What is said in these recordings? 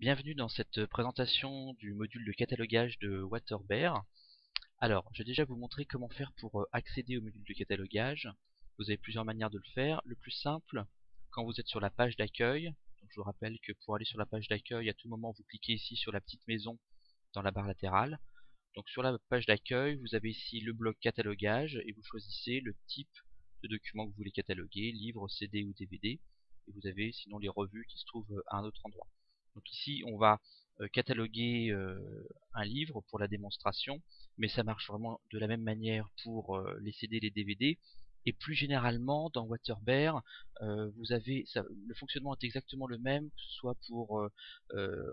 Bienvenue dans cette présentation du module de catalogage de Waterbear. Alors, je vais déjà vous montrer comment faire pour euh, accéder au module de catalogage. Vous avez plusieurs manières de le faire. Le plus simple, quand vous êtes sur la page d'accueil, je vous rappelle que pour aller sur la page d'accueil, à tout moment, vous cliquez ici sur la petite maison dans la barre latérale. Donc sur la page d'accueil, vous avez ici le bloc catalogage et vous choisissez le type de document que vous voulez cataloguer, livre, CD ou DVD. Et vous avez sinon les revues qui se trouvent à un autre endroit. Donc ici, on va euh, cataloguer euh, un livre pour la démonstration, mais ça marche vraiment de la même manière pour euh, les CD les DVD. Et plus généralement, dans Waterbear, le fonctionnement est exactement le même, que ce soit pour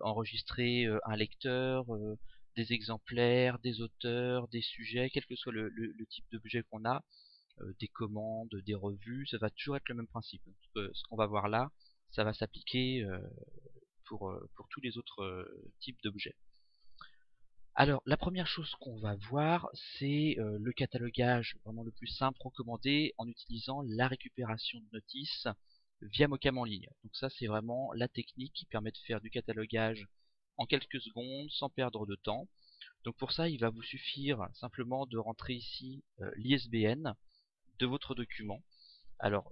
enregistrer un lecteur, des exemplaires, des auteurs, des sujets, quel que soit le, type d'objet qu'on a, des commandes, des revues, ça va toujours être le même principe. ce qu'on va voir là, ça va s'appliquer pour, euh, pour tous les autres euh, types d'objets. Alors, la première chose qu'on va voir, c'est euh, le catalogage vraiment le plus simple recommandé en utilisant la récupération de notices via Mocam en ligne. Donc ça, c'est vraiment la technique qui permet de faire du catalogage en quelques secondes sans perdre de temps. Donc pour ça, il va vous suffire simplement de rentrer ici l'ISBN de votre document. Alors,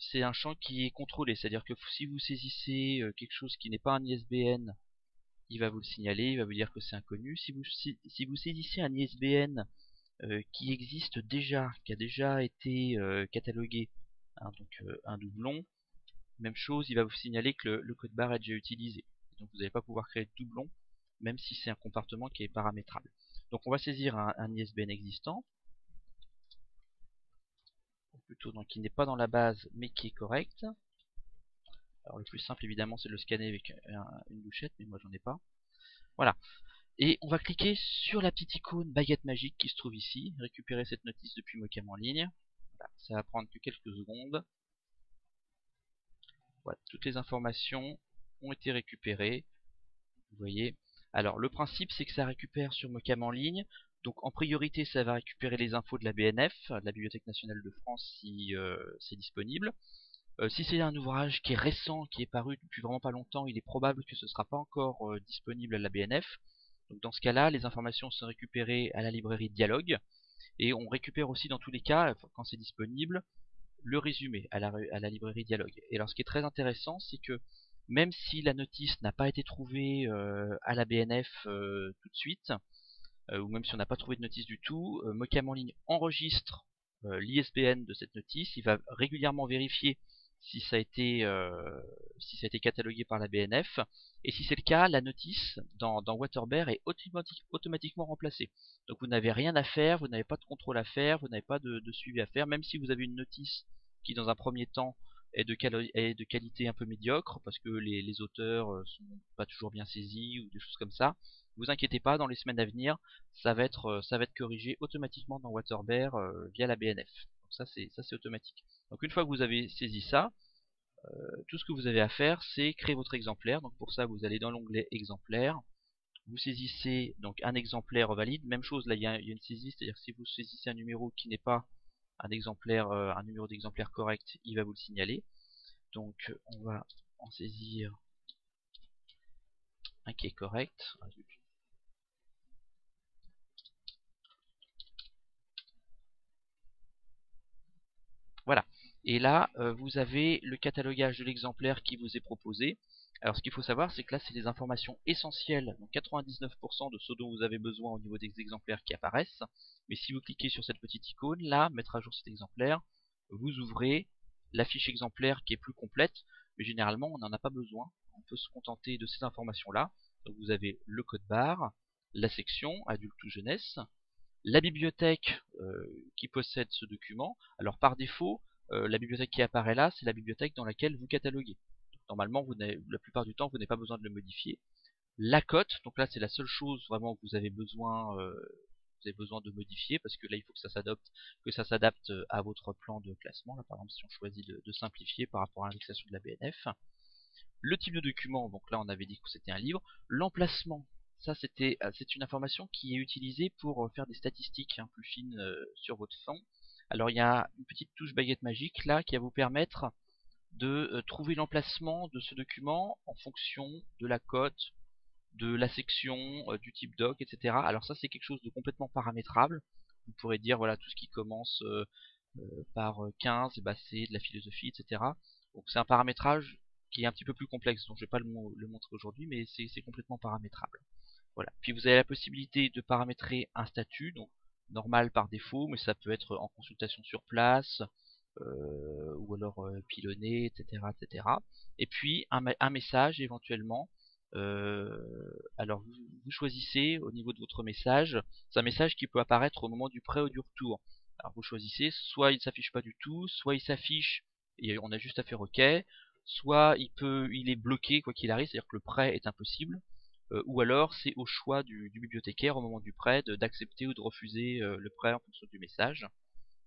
c'est un champ qui est contrôlé, c'est-à-dire que si vous saisissez euh, quelque chose qui n'est pas un ISBN, il va vous le signaler, il va vous dire que c'est inconnu. Si vous, si, vous saisissez un ISBN euh, qui existe déjà, qui a déjà été euh, catalogué, hein, donc un doublon, même chose, il va vous signaler que le, code barre est déjà utilisé. Donc vous n'allez pas pouvoir créer de doublon, même si c'est un comportement qui est paramétrable. Donc on va saisir un ISBN existant, plutôt donc qui n'est pas dans la base mais qui est correct. Alors le plus simple évidemment c'est de le scanner avec une bouchette mais moi j'en ai pas. Voilà. Et on va cliquer sur la petite icône baguette magique qui se trouve ici, récupérer cette notice depuis Mocam en ligne. Ça va prendre que quelques secondes. Voilà, toutes les informations ont été récupérées. Vous voyez. Alors le principe c'est que ça récupère sur Mocam en ligne donc en priorité, ça va récupérer les infos de la BNF, de la Bibliothèque nationale de France, si euh, c'est disponible. Euh, si c'est un ouvrage qui est récent, qui est paru depuis vraiment pas longtemps, il est probable que ce ne sera pas encore euh, disponible à la BNF. Donc dans ce cas-là, les informations sont récupérées à la librairie Dialogue. Et on récupère aussi dans tous les cas, quand c'est disponible, le résumé à la, à la, librairie Dialogue. Et alors ce qui est très intéressant, c'est que même si la notice n'a pas été trouvée à la BNF tout de suite, euh, ou même si on n'a pas trouvé de notice du tout, euh, Mocam en ligne enregistre euh, l'ISBN de cette notice, il va régulièrement vérifier si ça a été si ça a été catalogué par la BNF et si c'est le cas la notice dans, dans Waterbear est automatiquement remplacée. Donc vous n'avez rien à faire vous n'avez pas de contrôle à faire vous n'avez pas de, suivi à faire. Même si vous avez une notice qui dans un premier temps est de, est de qualité un peu médiocre parce que les, les auteurs sont pas toujours bien saisis ou des choses comme ça vous inquiétez pas, dans les semaines à venir, ça va être, euh, ça va être corrigé automatiquement dans Waterbear euh, via la BNF. Donc ça c'est ça c'est automatique. Donc une fois que vous avez saisi ça, euh, tout ce que vous avez à faire, c'est créer votre exemplaire. Donc pour ça, vous allez dans l'onglet exemplaire. Vous saisissez donc un exemplaire valide. Même chose, là il y a, une saisie, c'est-à-dire si vous saisissez un numéro qui n'est pas un exemplaire, un numéro d'exemplaire correct, il va vous le signaler. Donc on va en saisir un qui est correct. Voilà. Et là, euh, vous avez le catalogage de l'exemplaire qui vous est proposé. Alors ce qu'il faut savoir, c'est que là, c'est des informations essentielles, donc 99% de ce dont vous avez besoin au niveau des exemplaires qui apparaissent. Mais si vous cliquez sur cette petite icône, là, mettre à jour cet exemplaire, vous ouvrez la fiche exemplaire qui est plus complète, mais généralement, on n'en a pas besoin. On peut se contenter de ces informations-là. Donc vous avez le code barre, la section adulte ou jeunesse, la bibliothèque euh, qui possède ce document. Alors par défaut, euh, la bibliothèque qui apparaît là, c'est la bibliothèque dans laquelle vous cataloguez. normalement, la plupart du temps, vous n'avez pas besoin de le modifier. La cote, donc là c'est la seule chose vraiment que vous avez besoin, euh, de modifier parce que là il faut que ça s'adapte, s'adapte à votre plan de classement. Là par exemple, si on choisit de, simplifier par rapport à l'indexation de la BNF. Le type de document, donc là on avait dit que c'était un livre. L'emplacement, ça, c'était, euh, c'est une information qui est utilisée pour euh, faire des statistiques hein, plus fines euh, sur votre fond. Alors, il y a une petite touche baguette magique là qui va vous permettre de trouver l'emplacement de ce document en fonction de la cote, de la section, du type doc, etc. Alors ça c'est quelque chose de complètement paramétrable. Vous pourrez dire voilà tout ce qui commence par 15, bah, c'est de la philosophie, etc. Donc c'est un paramétrage qui est un petit peu plus complexe, donc je ne vais pas le, montrer aujourd'hui, mais c'est complètement paramétrable. Voilà. Puis vous avez la possibilité de paramétrer un statut, normal par défaut, mais ça peut être en consultation sur place, euh, ou alors euh, pilonné, etc., etc. Et puis un, message éventuellement. Euh, alors vous, choisissez au niveau de votre message, c'est un message qui peut apparaître au moment du prêt ou du retour. Alors vous choisissez, soit il s'affiche pas du tout, soit il s'affiche et on a juste à faire OK, soit il peut, il est bloqué quoi qu'il arrive, c'est-à-dire que le prêt est impossible, euh, ou alors c'est au choix du, bibliothécaire au moment du prêt d'accepter ou de refuser euh, le prêt en fonction du message.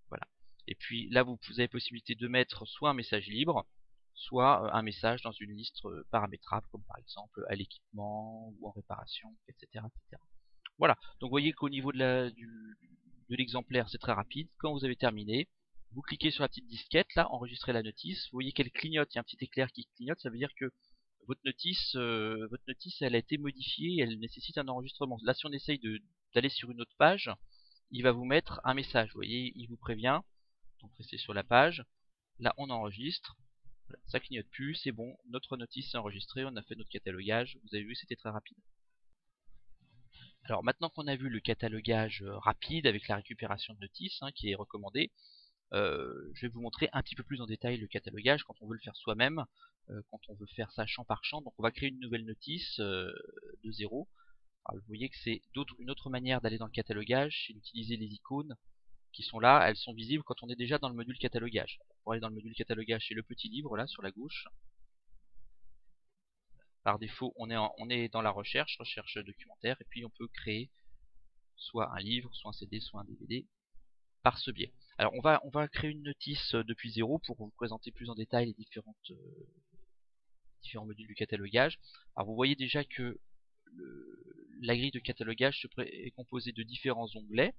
Voilà. Et puis là vous, avez possibilité de mettre soit un message libre, soit euh, un message dans une liste paramétrable, comme par exemple à l'équipement ou en réparation, etc. Voilà, donc vous voyez qu'au niveau de l'exemplaire c'est très rapide. Quand vous avez terminé, vous cliquez sur la petite disquette, là, enregistrer la notice, vous voyez qu'elle clignote, il y a un petit éclair qui clignote, ça veut dire que votre notice, euh, votre notice elle a été modifiée, elle nécessite un enregistrement. Là si on essaye d'aller sur une autre page, il va vous mettre un message, vous voyez, il vous prévient, donc restez sur la page, là on enregistre, ça clignote plus, c'est bon, notre notice est enregistrée, on a fait notre catalogage, vous avez vu c'était très rapide. Alors maintenant qu'on a vu le catalogage euh, rapide avec la récupération de notices hein, qui est recommandé, euh, je vais vous montrer un petit peu plus en détail le catalogage quand on veut le faire soi-même, euh, quand on veut faire ça champ par champ. Donc on va créer une nouvelle notice euh, de zéro. vous voyez que c'est une autre manière d'aller dans le catalogage, c'est d'utiliser les icônes qui sont là, elles sont visibles quand on est déjà dans le module catalogage. Pour aller dans le module catalogage, c'est le petit livre là sur la gauche. Par défaut, on est, on est dans la recherche, recherche documentaire, et puis on peut créer soit un livre, soit un CD, soit un DVD par ce biais. Alors on va, on va créer une notice euh, depuis zéro pour vous présenter plus en détail les euh, différents modules du catalogage. Alors vous voyez déjà que la grille de catalogage est composée de différents onglets.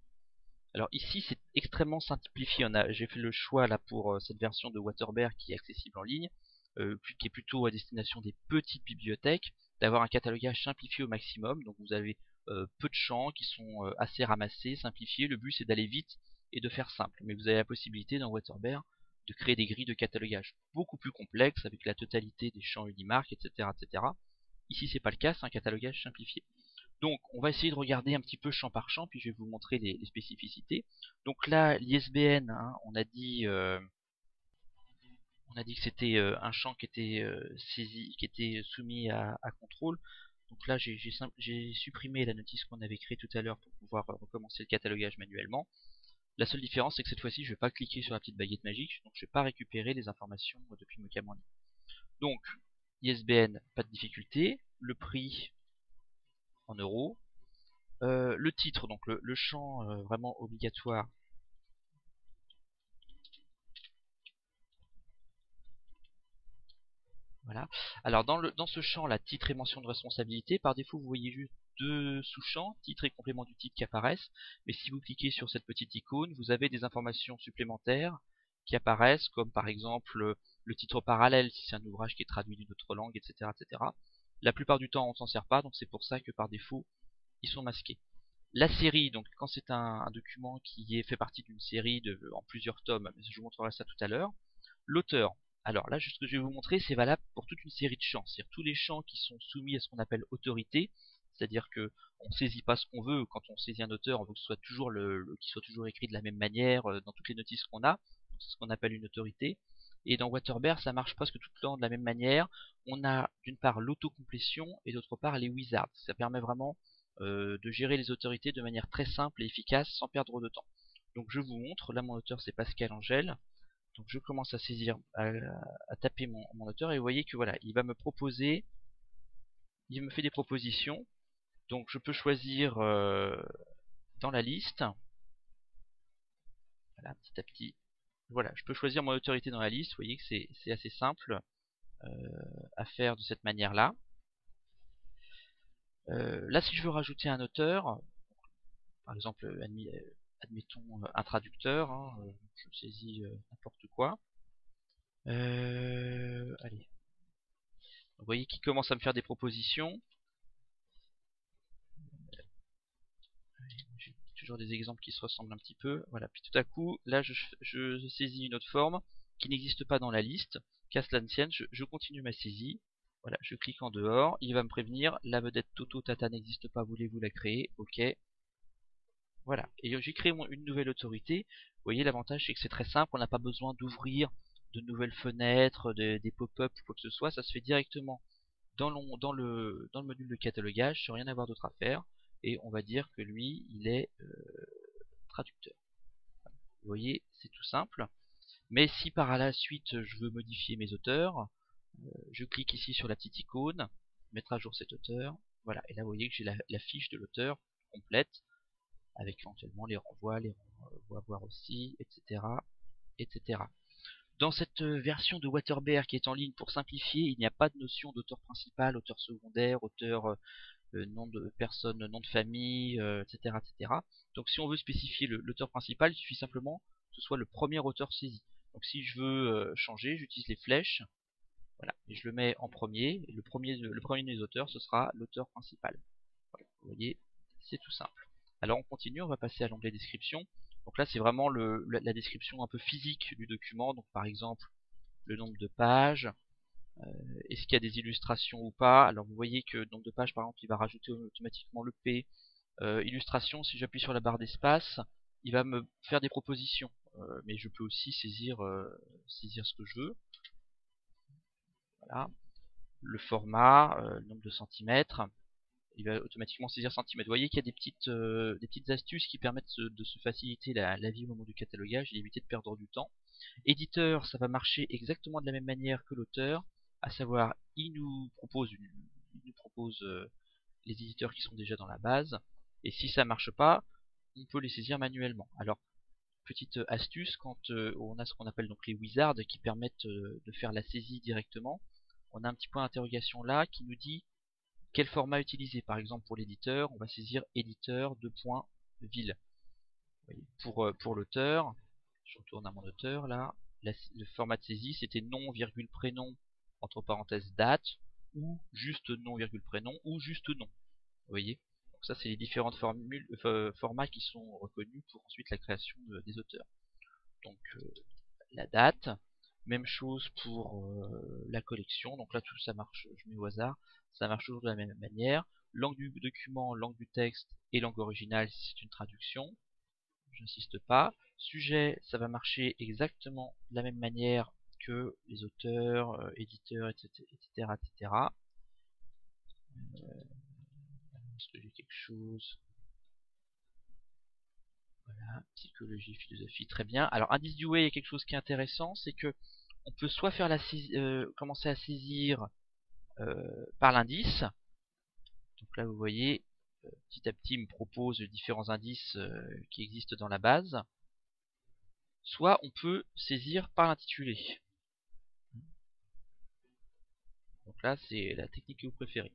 Alors ici c'est extrêmement simplifié. J'ai fait le choix là pour euh, cette version de Waterbear qui est accessible en ligne, qui est plutôt à destination des petites bibliothèques, d'avoir un catalogage simplifié au maximum. Donc vous avez peu de champs qui sont assez ramassés, simplifiés. Le but c'est d'aller vite et de faire simple. Mais vous avez la possibilité dans Waterbear de créer des grilles de catalogage beaucoup plus complexes avec la totalité des champs Unimark, etc. etc. Ici c'est pas le cas, c'est un catalogage simplifié. Donc on va essayer de regarder un petit peu champ par champ, puis je vais vous montrer les, spécificités. Donc là, l'ISBN, hein, on a dit euh, on a dit que c'était euh, un champ qui était euh, saisi, qui était soumis à, à contrôle. Donc là j'ai supprimé la notice qu'on avait créée tout à l'heure pour pouvoir recommencer le catalogage manuellement. La seule différence, c'est que cette fois-ci, je ne vais pas cliquer sur la petite baguette magique, donc je ne vais pas récupérer les informations depuis Mocam. Donc, ISBN, pas de difficulté. Le prix en euros. Euh, le titre, donc le, champ euh, vraiment obligatoire. Voilà. Alors dans, dans ce champ, la titre et mention de responsabilité, par défaut, vous voyez juste deux sous-champs, titre et complément du titre qui apparaissent, mais si vous cliquez sur cette petite icône, vous avez des informations supplémentaires qui apparaissent, comme par exemple le titre parallèle si c'est un ouvrage qui est traduit d'une autre langue, etc., etc. La plupart du temps on s'en sert pas, donc c'est pour ça que par défaut ils sont masqués. La série, donc quand c'est un, document qui fait partie d'une série en plusieurs tomes, je vous montrerai ça tout à l'heure. L'auteur, alors là, ce que je vais vous montrer, c'est valable pour toute une série de champs. C'est-à-dire tous les champs qui sont soumis à ce qu'on appelle autorité, c'est-à-dire que on saisit pas ce qu'on veut quand on saisit un auteur, on veut toujours qu'il soit toujours écrit de la même manière euh, dans toutes les notices qu'on a. C'est ce qu'on appelle une autorité. Et dans Waterbear, ça marche presque tout le temps de la même manière. On a d'une part l'autocomplétion et d'autre part les wizards. Ça permet vraiment euh, de gérer les autorités de manière très simple et efficace sans perdre de temps. Donc je vous montre, là mon auteur c'est Pascal Angèle. Donc je commence à saisir, à, taper mon, mon, auteur et vous voyez que voilà, il va me proposer, il me fait des propositions donc je peux choisir euh, dans la liste. Voilà, petit à petit. Voilà, je peux choisir mon autorité dans la liste. Vous voyez que c'est assez simple euh, à faire de cette manière-là. Euh, là, si je veux rajouter un auteur, par exemple, admettons un traducteur, hein, je saisis n'importe quoi. Allez. Vous voyez qu'il commence à me faire des propositions. J'ai toujours des exemples qui se ressemblent un petit peu. Voilà. Puis tout à coup, là, je, saisis une autre forme qui n'existe pas dans la liste. Casse l'ancienne, je, continue ma saisie. Voilà, je clique en dehors, il va me prévenir, la vedette Toto Tata n'existe pas, voulez-vous la créer? Ok. Voilà, et j'ai créé une nouvelle autorité. Vous voyez, l'avantage c'est que c'est très simple, on n'a pas besoin d'ouvrir de nouvelles fenêtres, des pop-up ou quoi que ce soit, ça se fait directement dans le, dans le module de catalogage sans rien avoir d'autre à faire. Et on va dire que lui, il est euh, traducteur. Vous voyez, c'est tout simple. Mais si par la suite je veux modifier mes auteurs, euh, je clique ici sur la petite icône, mettre à jour cet auteur, voilà, et là vous voyez que j'ai la, fiche de l'auteur complète, avec éventuellement les renvois, les renvois voir aussi, etc. etc. Dans cette euh, version de Waterbear qui est en ligne, pour simplifier, il n'y a pas de notion d'auteur principal, auteur secondaire, auteur nom de personne, nom de famille, etc., etc. Donc si on veut spécifier l'auteur principal, il suffit simplement que ce soit le premier auteur saisi. Donc si je veux changer, j'utilise les flèches, et je le mets en premier, le premier, le premier des auteurs, ce sera l'auteur principal. vous voyez, c'est tout simple. Alors on continue, on va passer à l'onglet description. Donc là c'est vraiment la, description un peu physique du document, donc par exemple le nombre de pages, euh, est-ce qu'il y a des illustrations ou pas? Alors vous voyez que nombre de pages par exemple il va rajouter automatiquement le P. Euh, illustration, si j'appuie sur la barre d'espace, il va me faire des propositions, euh, mais je peux aussi saisir, ce que je veux. Voilà. Le format, euh, le nombre de centimètres, il va automatiquement saisir centimètres. Vous voyez qu'il y a des petites, euh, des petites astuces qui permettent de se faciliter la, vie au moment du catalogage et d'éviter de perdre du temps. Éditeur, ça va marcher exactement de la même manière que l'auteur, à savoir il nous propose, nous propose euh, les éditeurs qui sont déjà dans la base, et si ça marche pas, on peut les saisir manuellement. Alors petite astuce quand on a ce qu'on appelle donc les wizards qui permettent de faire la saisie directement on a un petit point d'interrogation là qui nous dit quel format utiliser. Par exemple pour l'éditeur, on va saisir éditeur de ville. Pour, euh, pour l'auteur, je retourne à mon auteur là, le format de saisie c'était nom, virgule, prénom, entre parenthèses date, ou juste nom, virgule, prénom, ou juste nom. Vous voyez? Donc ça c'est les différentes formules, euh, formats qui sont reconnus pour ensuite la création des auteurs. Donc euh, la date, même chose pour euh, la collection. Donc là, tout ça marche, je mets au hasard. Ça marche toujours de la même manière. Langue du document, langue du texte et langue originale si c'est une traduction. J'insiste pas. Sujet, ça va marcher exactement de la même manière que les auteurs, euh, éditeurs, etc. etc., etc. Est-ce que j'ai quelque chose? Voilà, psychologie, philosophie, très bien. Alors, indice du way, il y a quelque chose qui est intéressant, c'est que on peut soit faire la euh, commencer à saisir euh, par l'indice. Donc là, vous voyez, petit à petit, il me propose différents indices qui existent dans la base. Soit on peut saisir par l'intitulé. Donc là, c'est la technique que vous préférez.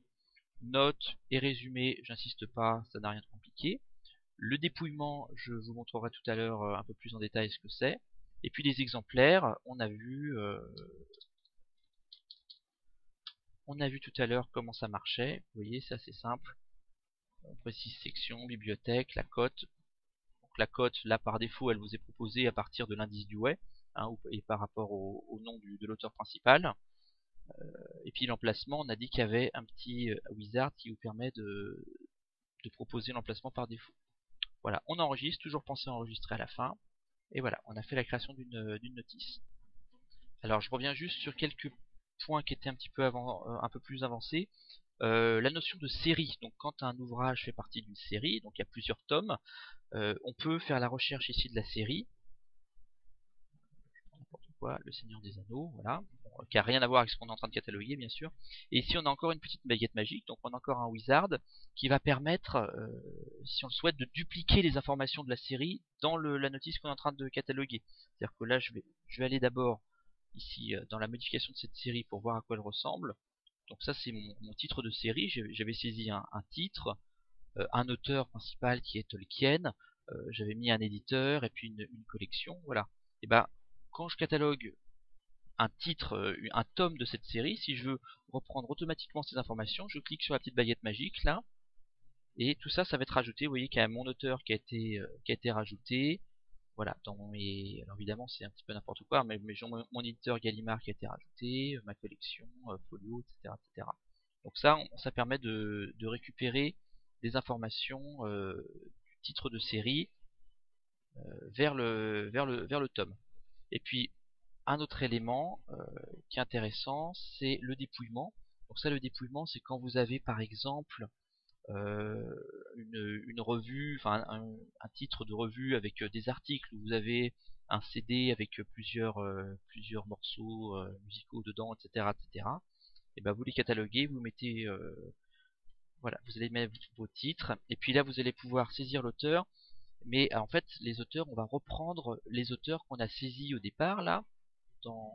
Note et résumé, j'insiste pas, ça n'a rien de compliqué. Le dépouillement, je vous montrerai tout à l'heure un peu plus en détail ce que c'est. Et puis les exemplaires, on a vu euh, on a vu tout à l'heure comment ça marchait. Vous voyez, c'est assez simple. On précise section, bibliothèque, la cote. Donc la cote, là par défaut, elle vous est proposée à partir de l'indice du way hein, et par rapport au, nom de l'auteur principal. Euh, et puis l'emplacement, on a dit qu'il y avait un petit euh, wizard qui vous permet de, proposer l'emplacement par défaut. Voilà, on enregistre, toujours penser à enregistrer à la fin. Et voilà, on a fait la création d'une notice. Alors je reviens juste sur quelques points qui étaient un petit peu avant, euh, un peu plus avancés. Euh, la notion de série, donc quand un ouvrage fait partie d'une série, donc il y a plusieurs tomes, euh, on peut faire la recherche ici de la série, le Seigneur des Anneaux, voilà, qui a rien à voir avec ce qu'on est en train de cataloguer bien sûr. Et ici on a encore une petite baguette magique, donc on a encore un wizard qui va permettre, euh, si on le souhaite, de dupliquer les informations de la série dans la notice qu'on est en train de cataloguer. C'est-à-dire que là je vais, aller d'abord ici euh, dans la modification de cette série pour voir à quoi elle ressemble. Donc ça c'est mon, titre de série, j'avais saisi un, titre, euh, un auteur principal qui est Tolkien, j'avais mis un éditeur et puis une, collection, voilà. Et ben quand je catalogue un titre, un tome de cette série, si je veux reprendre automatiquement ces informations, je clique sur la petite baguette magique là, et tout ça, ça va être rajouté. Vous voyez qu'il y a mon auteur qui a été, qui a été rajouté. Voilà, dans alors évidemment c'est un petit peu n'importe quoi, mais, mon, mon, éditeur Gallimard qui a été rajouté, ma collection, folio, etc., etc. Donc ça, ça permet de, récupérer des informations euh, du titre de série euh, vers, le, vers, le, vers le tome. Et puis, un autre élément euh, qui est intéressant, c'est le dépouillement. Donc ça, le dépouillement, c'est quand vous avez par exemple une, revue, enfin un, titre de revue avec des articles où vous avez un CD avec plusieurs, plusieurs morceaux musicaux dedans, etc., etc et ben vous les cataloguez, vous mettez euh, voilà, vous allez mettre vos titres et puis là vous allez pouvoir saisir l'auteur mais en fait les auteurs on va reprendre les auteurs qu'on a saisis au départ là dans,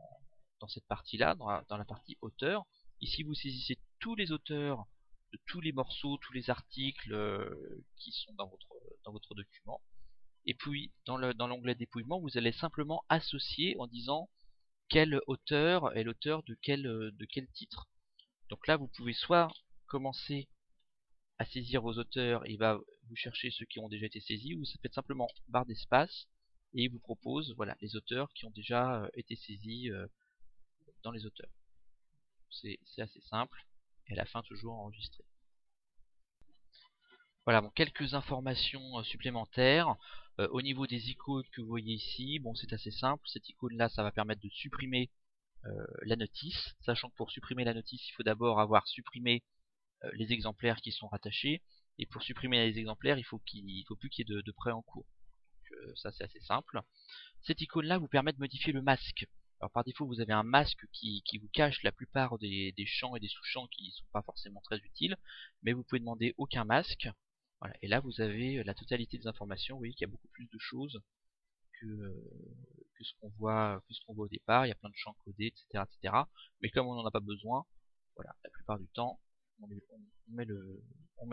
cette partie là dans la, partie auteur ici vous saisissez tous les auteurs de tous les morceaux tous les articles euh, qui sont dans votre dans votre document et puis dans l'onglet dépouillement vous allez simplement associer en disant quel auteur est l'auteur de quel, euh, titre. Donc là, vous pouvez soit commencer à saisir vos auteurs il va vous chercher ceux qui ont déjà été saisis, ou ça peut être simplement barre d'espace et il vous propose voilà, les auteurs qui ont déjà euh, été saisis euh, dans les auteurs. C'est assez simple et à la fin toujours enregistré. Voilà, bon, quelques informations supplémentaires. Euh, au niveau des icônes que vous voyez ici, bon c'est assez simple, cette icône là ça va permettre de supprimer la notice, sachant que pour supprimer la notice il faut d'abord avoir supprimé les exemplaires qui sont rattachés, et pour supprimer les exemplaires il faut qu'il faut plus qu'il y ait de, prêt en cours. Donc, ça c'est assez simple. Cette icône là vous permet de modifier le masque. Alors par défaut vous avez un masque qui, vous cache la plupart des, des champs et des sous-champs qui ne sont pas forcément très utiles, mais vous pouvez demander aucun masque. Et là, vous avez euh, la totalité des informations. Vous voyez qu'il y a beaucoup plus de choses que, euh, ce qu'on voit, voit au départ. Il y a plein de champs codés, etc., etc. Mais comme on n'en a pas besoin, voilà, la plupart du temps, on, met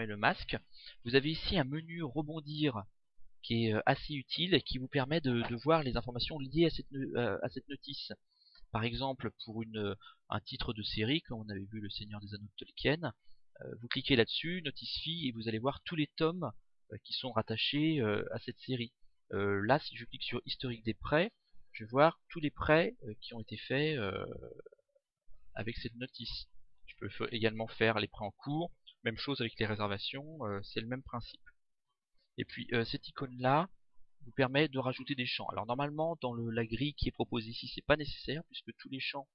le, masque. Vous avez ici un menu rebondir qui est euh, assez utile et qui vous permet de, voir les informations liées à cette, cette notice. Par exemple, pour une, un titre de série, comme on avait vu Le Seigneur des Anneaux de Tolkien, euh, vous cliquez là-dessus, Notify, et vous allez voir tous les tomes euh, qui sont rattachés euh, à cette série. là, si je clique sur historique des prêts, je vais voir tous les prêts qui ont été faits avec cette notice. Je peux également faire les prêts en cours, même chose avec les réservations, c'est le même principe. Et puis cette icône là vous permet de rajouter des champs. Alors normalement dans la grille qui est proposée ici c'est pas nécessaire puisque tous les champs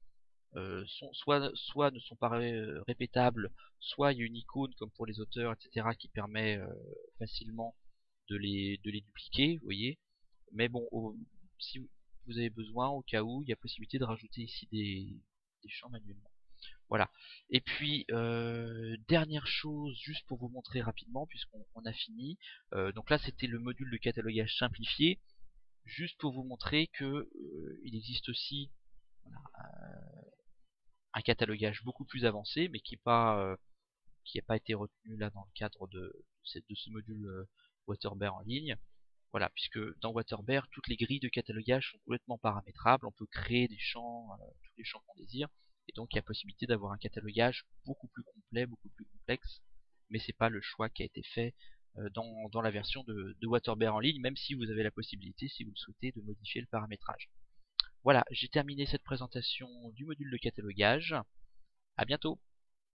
euh, sont, soit, ne sont pas répétables, soit il y a une icône comme pour les auteurs, etc. qui permet euh, facilement de les, dupliquer, vous voyez. Mais bon, si vous avez besoin, au cas où, il y a possibilité de rajouter ici des champs manuellement. Voilà. Et puis, euh, dernière chose, juste pour vous montrer rapidement, puisqu'on a fini. donc là, c'était le module de catalogage simplifié. Juste pour vous montrer que il existe aussi un catalogage beaucoup plus avancé, mais qui n'a pas, euh, pas été retenu là dans le cadre de, de ce module euh, Waterbear en ligne. Voilà, puisque dans Waterbear, toutes les grilles de catalogage sont complètement paramétrables, on peut créer des champs, euh, tous les champs qu'on désire, et donc il y a possibilité d'avoir un catalogage beaucoup plus complet, beaucoup plus complexe, mais c'est pas le choix qui a été fait dans, dans, la version de, de Waterbear en ligne, même si vous avez la possibilité, si vous le souhaitez, de modifier le paramétrage. Voilà, j'ai terminé cette présentation du module de catalogage. À bientôt